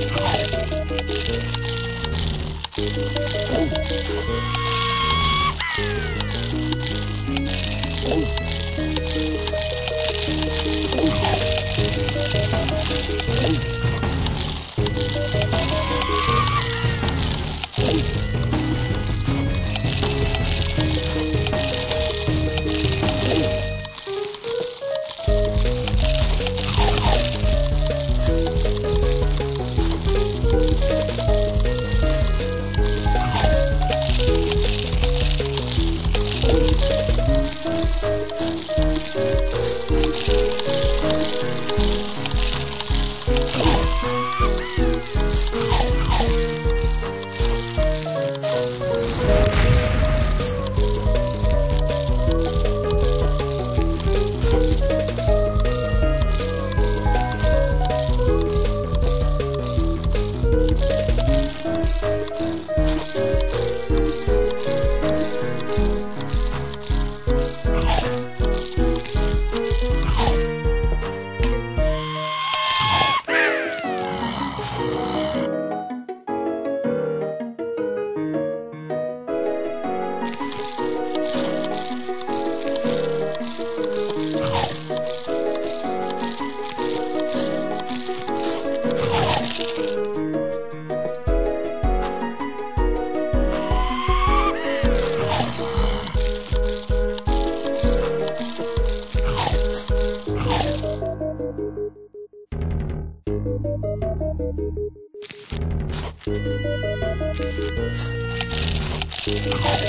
Oh. 好。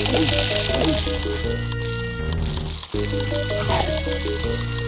Thank you.